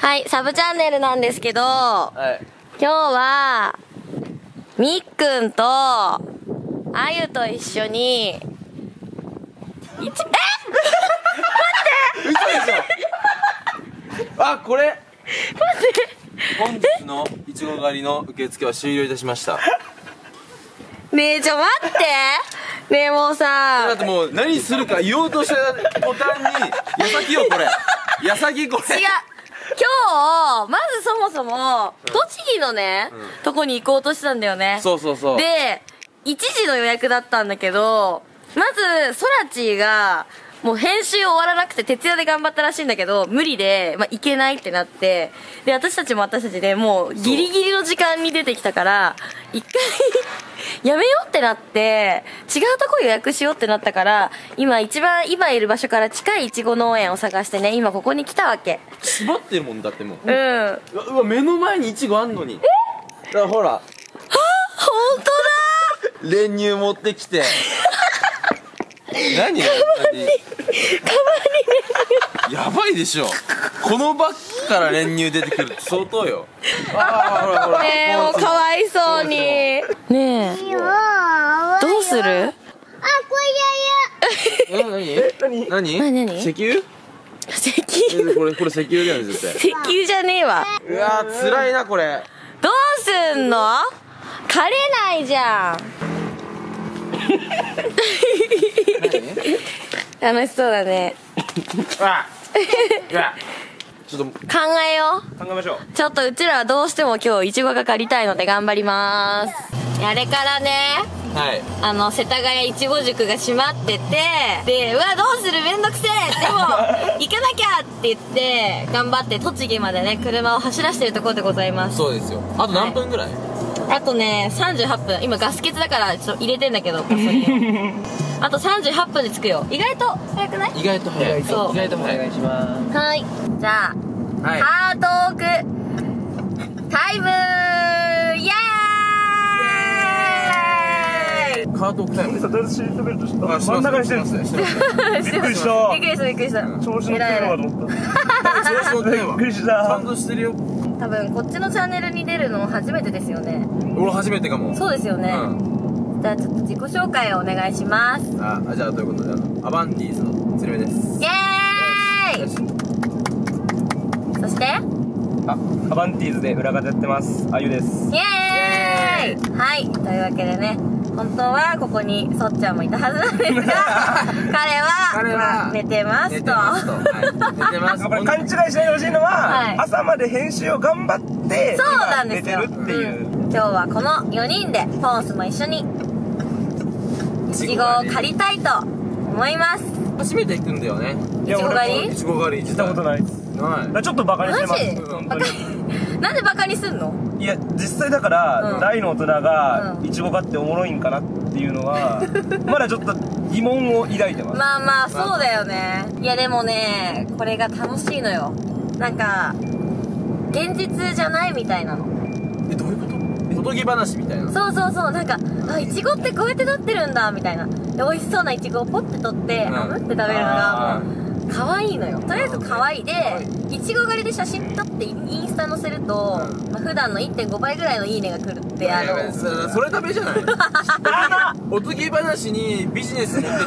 はい、サブチャンネルなんですけど、はい。今日は、みっくんと、あゆと一緒に、一、え？嘘でしょあ、これ？本日のいちご狩りの受付は終了いたしました。ねえ、ちょ、待ってねえ、もうださってもう何するか言おうとした途端に、矢先よこれ。矢先これ。違う今日、まずそもそも、栃木のね、うんとこに行こうとしてたんだよね。そうそうそう。で、1時の予約だったんだけど、まず、ソラチーが、もう編集終わらなくて徹夜で頑張ったらしいんだけど、無理で、まあ、行けないってなって、で、私たちも私たちでもうギリギリの時間に出てきたから、一回 やめようってなって、違うとこ予約しようってなったから、今一番、今いる場所から近いいちご農園を探してね、今ここに来たわけ。閉まってるもんだってもう。うん。うわ目の前にイチゴあんのに。だからほら、本当だ練乳持ってきて。何？何？やばいでしょ。このバッグから練乳出てくるって相当よ。ああほらほら。ねえ、もうかわいそうに。ねえ、どうする？え何？何？何？何？何石油？石え油これこれ石油だよね絶対。石油じゃねえわ。うわー辛いなこれ。どうすんの？枯れないじゃん。楽しそうだね。ちょっと考えよう。考えましょうちょっとうちらはどうしても今日イチゴが借りたいので頑張ります。あれからね、はいあの、世田谷いちご塾が閉まってて、で、うわ、どうする？めんどくせえでも、行かなきゃって言って、頑張って栃木までね、車を走らせてるところでございます。そうですよあと何分ぐらい、あとね、38分。今ガス欠だから、ちょっと入れてんだけど、ガソリン。あと38分で着くよ。意外と早くない？意外と早い。そう。意外と早い。しますはい。じゃあ、はい。ハートーク、タイムイエーイ！カートオクタイム。さとりあえずシートベルトしたあ真ん中にしてる。んしですます。びっくりした。びっくりした。びっくりした。調子乗ってるわと思っ調子乗ってないわ。びっくりした。ちゃんとしてるよ多分こっちのチャンネルに出るの初めてですよね。俺初めてかも。そうですよね。うん。じゃあちょっと自己紹介をお願いします。イああじゃあということでアバンティーズの鶴瓶です。エーイ！そして、あアバンティーズで裏方やってます。あゆです。エーイ！はい。というわけでね、本当はここにそっちゃんもいたはずなんですが、彼は、彼はまあ寝てますと。寝てますと。はい。寝てます。これ。勘違いしないでほしいのは、はい。朝まで編集を頑張ってそうなんですよ。今寝てるっていう、うん。今日はこの4人で、ポンスも一緒に、いちごを借りたいと思います。初めて行くんだよね。いちご狩り？いちご狩り聞いた。ことないです。だはからちょっとバカにしてます。マジ？本当になんでバカにすんの？いや実際だから、うん大の大人がうんいちご買っておもろいんかなっていうのは まだちょっと疑問を抱いてますまあまあ、そうだよね。いやでもね、これが楽しいのよ。なんか、現実じゃないみたいなの。いえどういうこと？おとぎ話みたいなそうそうそう、なんか、あ、いちごってこうやってなってるんだ、みたいな。で、美味しそうないちごをポッて取って、うんあむって食べるのがあ、もう、可愛いのよ。とりあえず可愛いで、いちご狩りで写真撮ってインスタ載せると、うん。まあ、普段の1.5倍ぐらいのいいねが来るって、あいやいやの、そそれダメじゃない？おとぎ話にビジネス持ってってダ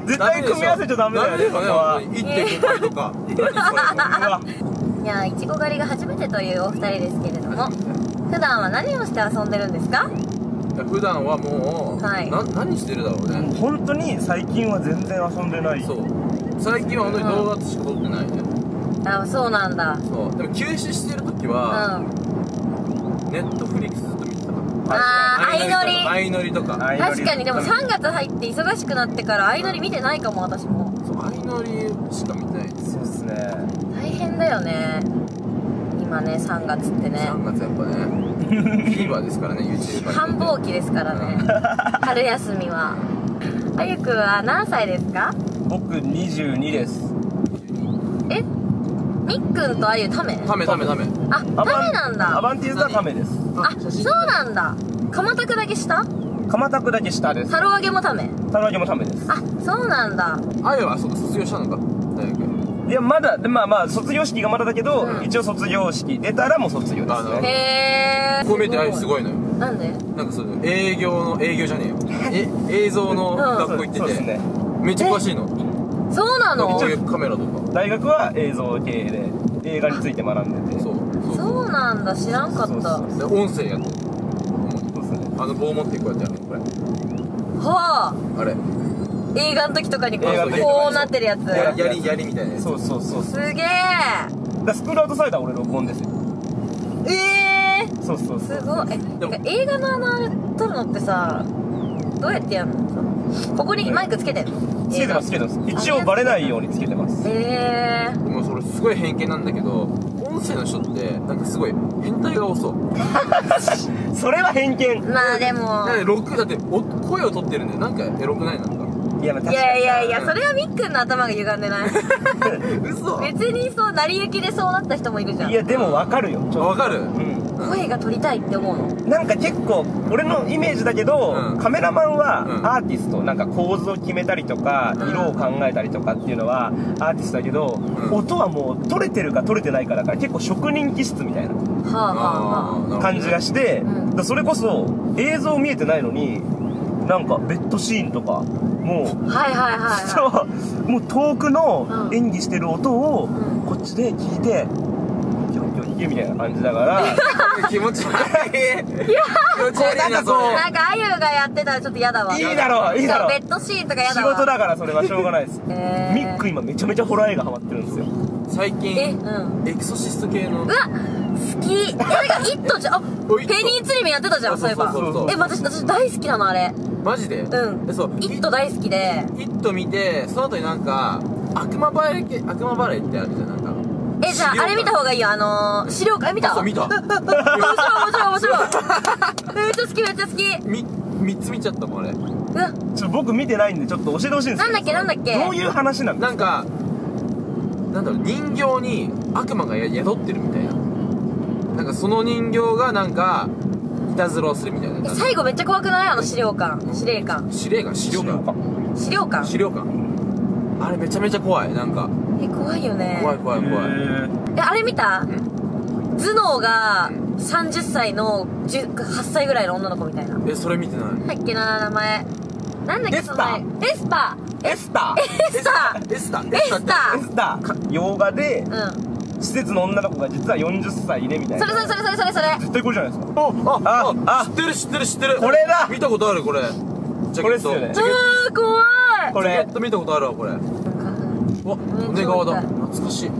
メ絶対組み合わせちゃダメだよねダメだよねそこは。本当に1.5倍とか。いや、いちご狩りが初めてというお二人ですけれども、普段は何をして遊んでるんですか？普段はもう、はい。な何してるだろうね。本当に最近は全然遊んでない。そう最近は本当に動画しか撮ってないね、あ、そうなんだ。そうでも休止してる時うん。は、あネットフリックスずっと見てたかあー、相乗り。相乗りとか確かに、でも3月入って忙しくなってから相乗り見てないかも、私も。そう相乗りしか見てないそうっすね大変だよね。今ね、3月ってね。3月やっぱね フィーバーですからね YouTube 繁忙期ですからね。春休みは。あゆくんは何歳ですか？僕22です。え？みっくんとあゆため？ためためため。あ、ためなんアだ。バンティーズはタメです。あ、そうなんだ。鎌拓だけ下？鎌田区だけ下です。タロ揚げもため？タラ揚げもタメです。あ、そうなんだ。あゆはそうか卒業したのか大学。いやまだでまあまあ卒業式がまだだけど、うん。一応卒業式出たらもう卒業です。あのねへえこう見えてあれすごいのよ。なんで？なんかそう営業の営業じゃねえよ。え？映像の学校行ってて、そうですね。めっちゃ詳しいのそうなの？こういうカメラとか。大学は映像系で映画について学んでて。そうそう。そうなんだ知らんかった。そうそうで音声やっそうですね。あの棒持ってこうやってやるのこれ。はあ。あれ。映画の時とかにこうこうなってるやつ。ややりやりみたいなやつ。そうそうそうすげえ。スクールアウトサイダー俺録音ですよ。ええそうそうそう。すごい。えなんか映画の穴撮るのってさどうやってやるのその？ここにマイクつけて。んのつけてますつけてます。一応バレないようにつけてます。ええもうそれすごい偏見なんだけど音声の人ってなんかすごい変態が多そう。それは偏見。まあでも。だって録だってお声を取ってるんでなんかエロくないないやまあい確かに。やいやいやそれはみっくんの頭が歪んでない。嘘。別にそう成り行きでそうなった人もいるじゃん。いやでも分かるよ。ちょっと。わかる。うん。声が取りたいって思うの？なんか結構俺のイメージだけど、うん。カメラマンはうん。アーティスト。なんか構図を決めたりとか、うん。色を考えたりとかっていうのはアーティストだけど、うん。音はもう撮れてるか撮れてないかだから結構職人気質みたいなはあはあはあ。感じがして、うん。だからそれこそ映像見えてないのになんかベッドシーンとかもうあはいはいはいはい。そうもう遠くのうん。演技してる音をうん。こっちで聞いてキョンキョン弾けみたいな感じだから 気持ち悪い。気持ち悪いなそれ。なんかあゆがやってたらちょっと嫌だわいいだろういいだろう。ベッドシーンとか嫌仕だわ。事だからそれはしょうがないです。へー。ミック今めちゃめちゃホラー映画ハマってるんですよ。最え近うん。エクソシスト系の。うわ好き。えなんか「イット!」じゃん。あペニー釣り目やってたじゃんそういえばそうそう。そうえ私私大好きなのあれマジで？うん。えそう「イット!」大好きで。ヒット見てその後になんか悪魔バレー悪魔バレーってあるじゃんなんか。えじゃああれ見た方がいいよ。あのー資料館え見た？そう見た。面白い面白い面白い。めっちゃ好きめっちゃ好き。み3つ見ちゃったもんあれ。うわちょっと僕見てないんでちょっと教えてほしいんですよなんだっけなんだっけ？どういう話なんですなんかなんだろう人形に悪魔がや宿ってるみたいな。なんかその人形がなんかいたずらをするみたいな。え最後めっちゃ怖くない？あの資料館司令館司令官？資料館資料館資料館あれめちゃめちゃ怖い。なんか。え怖いよね。怖い怖い怖い。へえあれ見た？ん。頭脳が30歳の10 8歳ぐらいの女の子みたいな。えそれ見てない。だっけな名前。なんだっけエスパー。エスパー。エスター。ー。エスター。エスタエスタエスター。洋画でーうん施設の女の子が実は40歳でみたいな。それそれそれそれそれそれ。絶対これじゃないですか。ああああ知ってる知ってる知ってる。これだ。見たことあるこれ。ジャケット。これっすよね。あー怖い。これ。トジャケット見たことあるわこれ。なんか。うわ利根川だ。懐かしい。利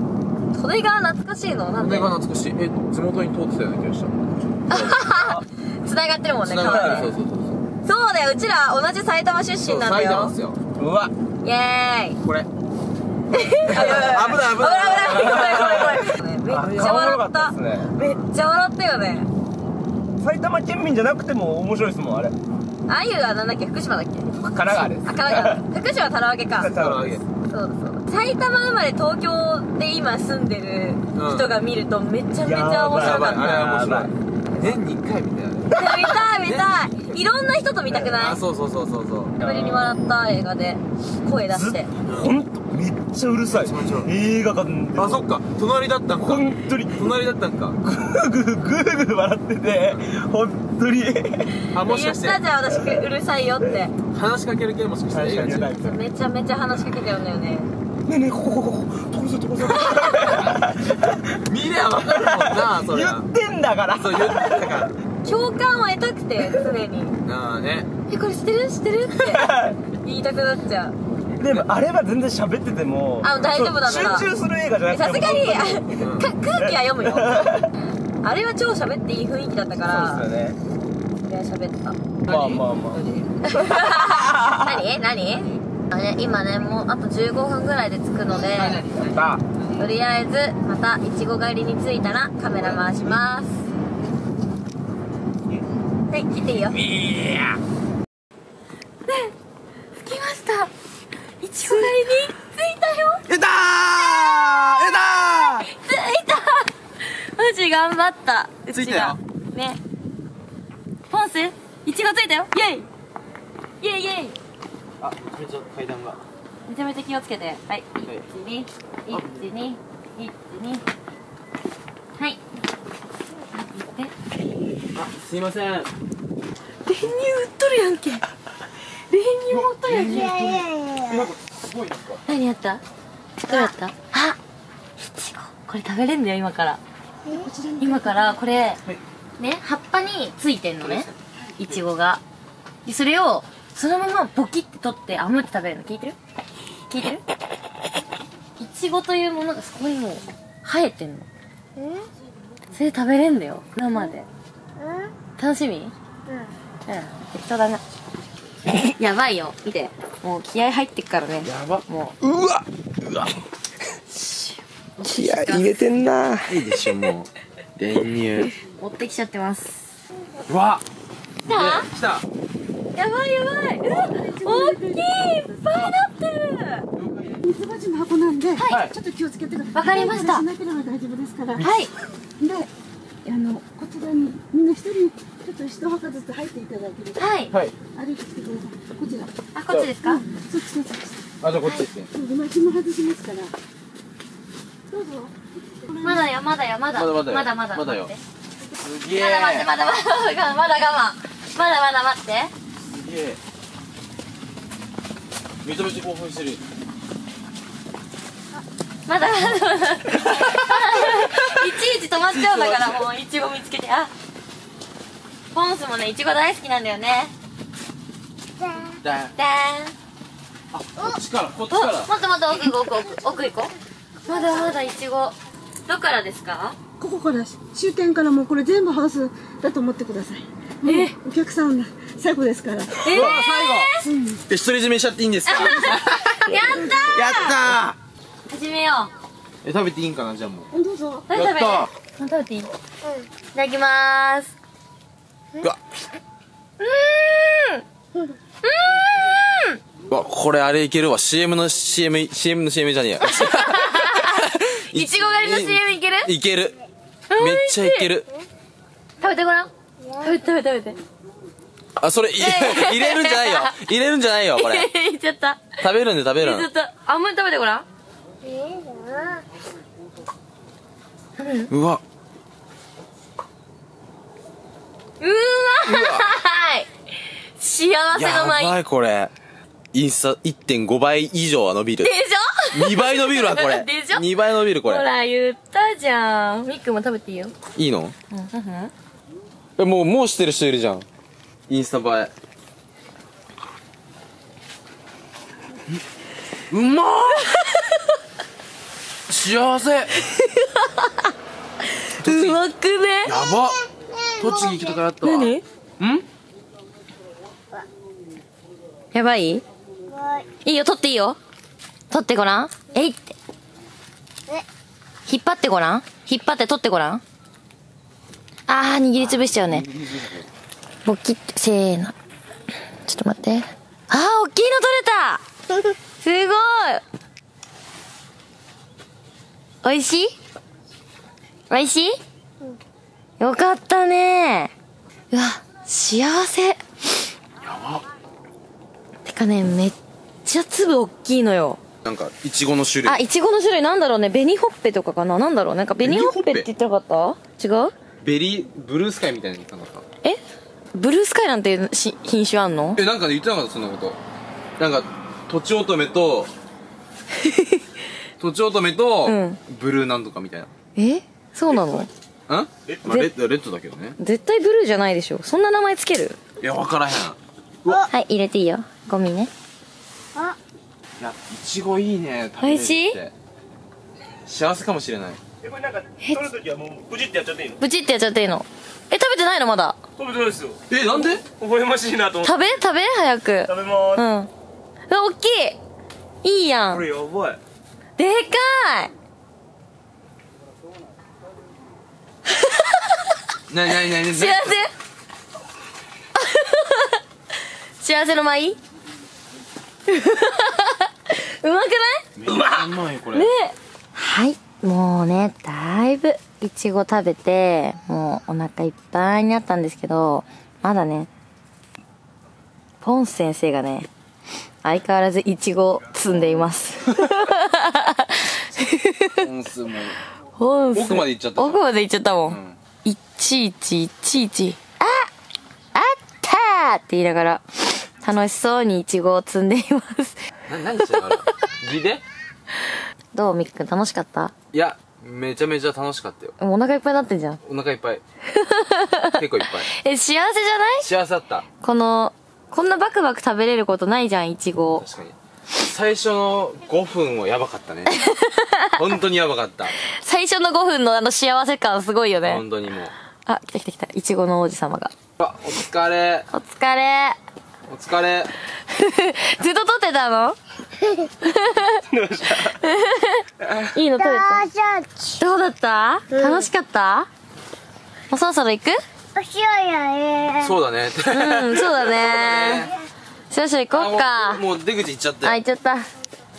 根川懐かしいの？なん利で？根川懐かしい。え地元に通ってたような気がした。繋がってるもんね繋が川でってる。そうそうそうそう。だようちら同じ埼玉出身なんだよ。埼玉っすよ。うわ。イエーイ。これ危ない危ない。危ない危ない危ない危ないめっちゃ笑っためっちゃ笑ったよね。埼玉県民じゃなくても面白いですもんあれ。あゆはなんだっけ福島だっけ？神奈川です。あ神奈川。福島たらわけか。唐揚げそうだそう。だ埼玉生まれ東京で今住んでる人が見るとめちゃめちゃ面白かった。やばいあれは面白い。年に1回みたいなね。見たい見た。いいろんな人と見たくない？あそうそうそうそうそう。久しぶりに笑った映画で声出して。ほんとめっちゃうるさい。もちろん映画館で。あそっか。隣だったんか。本当に。隣だったんか。グーグーグーグー笑ってて本当に。言っあもしかして。たじゃん私うるさいよって。話しかける系もしかして映画中。めちゃめちゃ話しかけてるんだよね。ねえねえここここここ所さ所さ見りゃわかるもんなそれ言ってんだから。そう言ってたから。共感を得たくて常に。なあね「えこれ知ってる？知ってる?」って 言いたくなっちゃうでもあれは全然喋っててもあ大丈夫だそうな集中する映画じゃなくてさすがに本う 空気は読むよ。あれは超喋っていい雰囲気だったからそうですよね。それは喋った。まあまあまあ。何？何？あれ今ねもうあと15分ぐらいで着くのであとりあえずまたいちご狩りに着いたらカメラ回します。はい来ていいよ。いや着きましたいちご狩りに着いたよやったーやった着いたマジ頑張ったうちが着いたよ。ね。ポンス？いちご着いたよ。イェイ。イェイイェイ。あめちゃめちゃ階段が。めちゃめちゃ気をつけて。はい。121212はい。行って。すいません。練乳売っとるやんけ。練乳持っとるやんけ。なんかすごいなんか。何やった？どうやった？あいちご。これ食べれんだよ今から今からこれね葉っぱについてんのね。いちごが。でそれをそのままボキって取ってあむって食べるの。聞いてる？聞いてる？いちごというものがそこにもう生えてんの。それ食べれんだよ。生で。楽しみ？うん。適当だな。やばいよ。見て。もう気合入ってっからね。やば。もう。わうわいや入れてんな。いいでしょもう。練乳。う持ってきちゃってます。うわ。来た？来た。やばいやばい。うわ大きいいっぱいなってる。ミツバチの箱なんで、はい。ちょっと気をつけてください。わかりました。しなければ大丈夫ですから。で、はい。あのこちらにみんな一人ちょっと一箱ずつ入っていただける。とはい。はい。歩いてきてください。こちら。あこっちですか？そっちそっち。あじゃあこっちですねそう今紐外しますから。まだよまだよまだ。まだまだよ。まだまだまだ。よ。すげえまだ待ってまだまだ。ま だまだ我慢。まだまだ待って。すげえめちゃめちゃ興奮してる。まだまだまだ。いちいち止まっちゃうんだからもういちご見つけて。あ。ポンスもねいちご大好きなんだよね。だでーんあこっちからこっちおから。もっともっと奥行こう奥奥奥行こうまだまだいちごどっからですか？ここから終点からもうこれ全部ハウスだと思ってください。もうお客さん最後ですから。えー、うわ最後。え独り占めしちゃっていいんですか？やったやったー！始めよーえ食べていいんかな？じゃあもどう？ぞ。う何食べ食べていい、いただきまーす。ううわ。うーん。うーん。うわこれあれいけるわ。CM の CM CM の CM じゃねえや いちご狩りの CM いける？いける。めっちゃいける。食べてごらん。食べて食べて食べて。あそれい 入れるんじゃないよ。入れるんじゃないよこれ。言っちゃった。食べるんで食べるの。言っちゃった。あんまり食べてごらん。うわ。うーまい幸せやの舞。ばいこれ。インスタ1.5倍以上は伸びる。でしょ？2倍伸びるわこれ。でしょ？2倍伸びるこほれら言ったじゃん。みっくんも食べていいよ。いいの？うんうんえもうもうしてる人いるじゃん。インスタ映え。うまー幸せ。や うまくね？ば。栃木行きとかやったわ。何？ん？やばい。いいよ取っていいよ取ってごらん？えいって。引っ張ってごらん？引っ張って取ってごらん？あー握りつぶしちゃうね。ボキッせーの。ちょっと待って。あー大きいの取れた！すごい！おいしい？おいしい？よかったね。うわ幸せ。てかねめっちゃ粒大きいのよなんかいちごの種類。あいちごの種類。なんだろうね。紅ほっぺとかかな。なんだろう。なんか紅ほっぺって言ってなかった？違う？ベリーブルースカイみたいなの言ったのかえ？ブルースカイなんてし品種あんの？えなんか言ってなかったそんなこと。なんかとちおとめと とちおとめと、うん。ブルーなんとかみたいな。え？そうなの？ん？まあ、レッドレッドだけどね。絶対ブルーじゃないでしょ。そんな名前つける？いや分からへん。はい入れていいよ。ゴミねいやいちごいいね食べれるって。幸せかもしれない。えこれなんか取るときはもうブチってやっちゃっていいの？ブチってやっちゃっていいの？え食べてないのまだ？食べてないですよ。えなんで？ましいなと思って。食べ？食べ？早く。食べまうん。ーうわ大きい。いいやん。すこれやばい。でかい。なになになに？幸せ。幸せの舞うまくない？うまうまいこれ。ね。はい。もうねだいぶいちご食べてもうお腹いっぱいになったんですけどまだねポンス先生がね相変わらずイチゴ積んでいます。本数も。本数奥まで行っちゃった奥まで行っちゃったもん。ん。いちいちいちいち、ああったーって言いながら、楽しそうにイチゴを積んでいます。な何してんのあれ ギでどうみっくん楽しかった？いやめちゃめちゃ楽しかったよ。もうお腹いっぱいになってんじゃん。お腹いっぱい。結構いっぱい。え、幸せじゃない？幸せだった。この、こんなバクバク食べれることないじゃん、イチゴ。確かに。最初の5分はやばかったね。本当にやばかった。最初の5分のあの幸せ感すごいよね。本当にもう。あ、来た来た来た。いちごの王子様が。あお疲れ。お疲れ。お疲れ。ずっと撮ってたの？いいの撮れた？どうだった、楽しかった？もうそろそろ行く？そうだね。うん、そうだね。そろそろ行こうあか。もう出口行っちゃったよあ、行っちゃった。